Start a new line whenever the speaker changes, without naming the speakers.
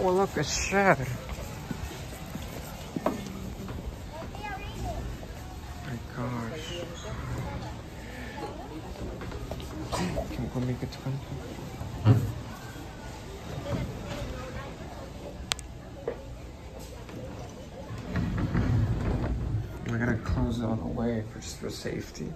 Oh, look, a shed. My gosh. Can we go make it to We're gonna close it all the way for, for safety.